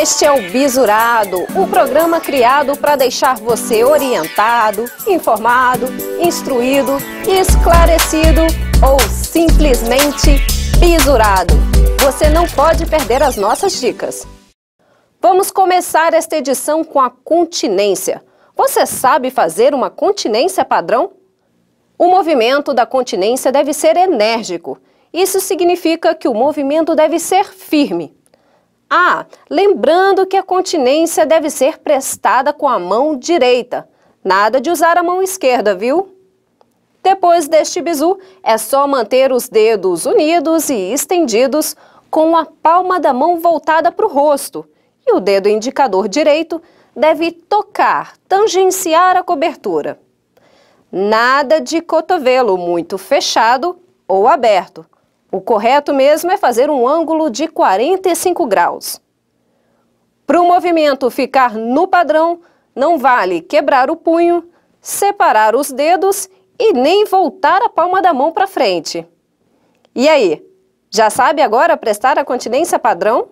Este é o Bisurado, o programa criado para deixar você orientado, informado, instruído, esclarecido ou simplesmente bisurado. Você não pode perder as nossas dicas. Vamos começar esta edição com a continência. Você sabe fazer uma continência padrão? O movimento da continência deve ser enérgico. Isso significa que o movimento deve ser firme. Ah, lembrando que a continência deve ser prestada com a mão direita. Nada de usar a mão esquerda, viu? Depois deste bizu, é só manter os dedos unidos e estendidos com a palma da mão voltada para o rosto. E o dedo indicador direito deve tocar, tangenciar a cobertura. Nada de cotovelo muito fechado ou aberto. O correto mesmo é fazer um ângulo de 45 graus. Para o movimento ficar no padrão, não vale quebrar o punho, separar os dedos e nem voltar a palma da mão para frente. E aí, já sabe agora prestar a continência padrão?